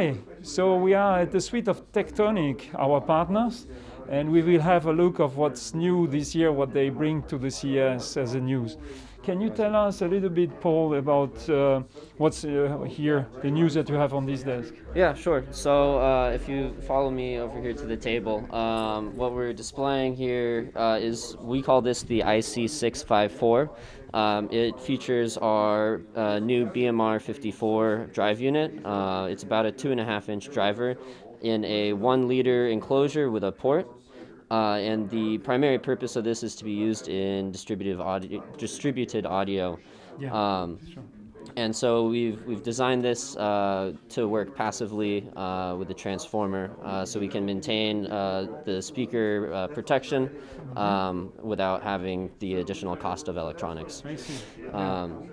Hi, so we are at the suite of Tectonic, our partners, and we will have a look of what's new this year, what they bring to the CES as a news. Can you tell us a little bit, Paul, about uh, what's uh, here, the news that you have on this desk? Yeah, sure. So uh, if you follow me over here to the table, um, what we're displaying here uh, is we call this the IC654. Um, it features our uh, new BMR 54 drive unit. Uh, it's about a two and a half inch driver in a one liter enclosure with a port. Uh, and the primary purpose of this is to be used in distributive audio, distributed audio. Yeah, Um, sure. and so we've we've designed this uh, to work passively uh, with the transformer, uh, so we can maintain uh, the speaker uh, protection um, without having the additional cost of electronics. Um,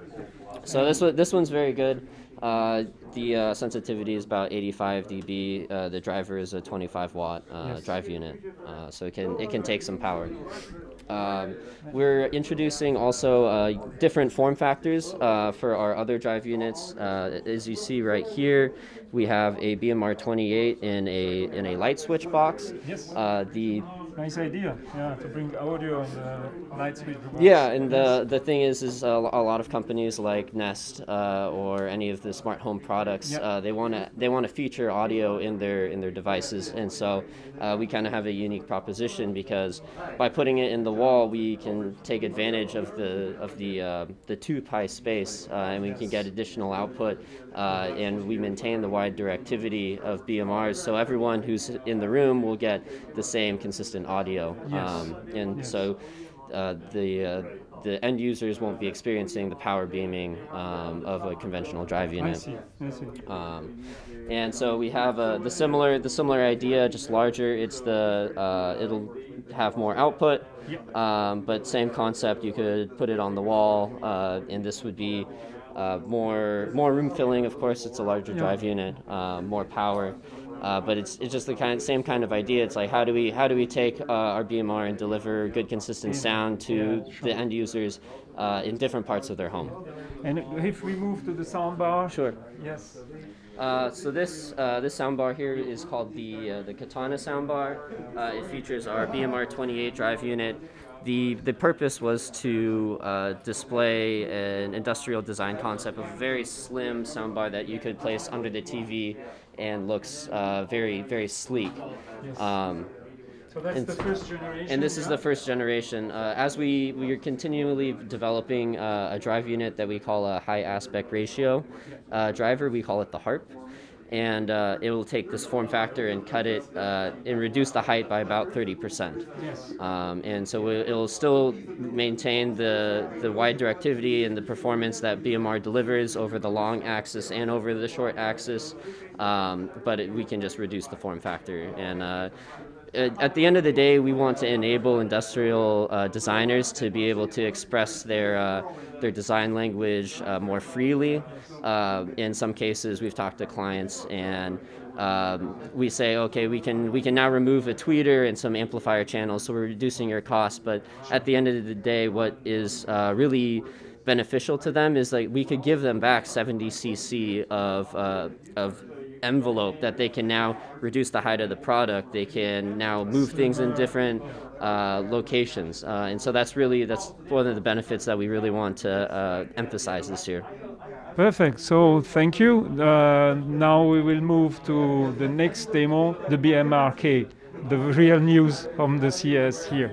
so this one, this one's very good. Uh, the uh, sensitivity is about 85 dB. Uh, the driver is a 25 watt uh, Yes. drive unit, uh, so it can it can take some power. Um, we're introducing also uh, different form factors uh, for our other drive units. Uh, as you see right here, we have a BMR 28 in a in a light switch box. Yes. Uh, the Nice idea, yeah, to bring audio and uh, light switch. box. Yeah, and the the thing is, is a, a lot of companies like Nest uh, or any of the smart home products, Yeah. uh, they want to they want to feature audio in their in their devices, and so uh, we kind of have a unique proposition because by putting it in the wall, we can take advantage of the of the uh, the two pi space, uh, and we can get additional output, uh, and we maintain the wide directivity of BMRs, so everyone who's in the room will get the same consistent audio, Yes. um, and Yes. so uh, the uh, the end users won't be experiencing the power beaming um, of a conventional drive unit. I see, I see. Um, and so we have uh, the similar the similar idea, just larger. It's the uh, it'll have more output, um, but same concept. You could put it on the wall, uh, and this would be uh, more more room filling. Of course, it's a larger drive unit, uh, more power. Uh, but it's, it's just the kind same kind of idea. It's like how do we how do we take uh, our BMR and deliver good consistent sound to Yeah, sure. the end users uh, in different parts of their home. And if we move to the soundbar. Sure. Yes. Uh, so this uh, this soundbar here is called the uh, the Katana soundbar. Uh, it features our BMR 28 drive unit. The the purpose was to uh, display an industrial design concept of a very slim soundbar that you could place under the TV and looks uh, very very sleek. Yes. Um, So that's and- the first generation. and this is the first generation. Uh, as we we are continually developing uh, a drive unit that we call a high aspect ratio uh, driver, we call it the HARP, and uh, it will take this form factor and cut it uh, and reduce the height by about thirty percent. Yes. Um, and so it- it'll still maintain the, the wide directivity and the performance that BMR delivers over the long axis and over the short axis, um, but it, we can just reduce the form factor. And uh, at at the end of the day, we want to enable industrial uh, designers to be able to express their uh, their design language uh, more freely. Uh, in some cases, we've talked to clients and um, we say, okay, we can we can now remove a tweeter and some amplifier channels, so we're reducing your cost. But at the end of the day, what is uh, really beneficial to them is like we could give them back 70 cc of uh, of envelope that they can now reduce the height of the product. They can now move things in different uh, locations, uh, and so that's really that's one of the benefits that we really want to uh, emphasize this year. Perfect. So thank you. Uh, now we will move to the next demo, the BMRK, the real news from the CES here.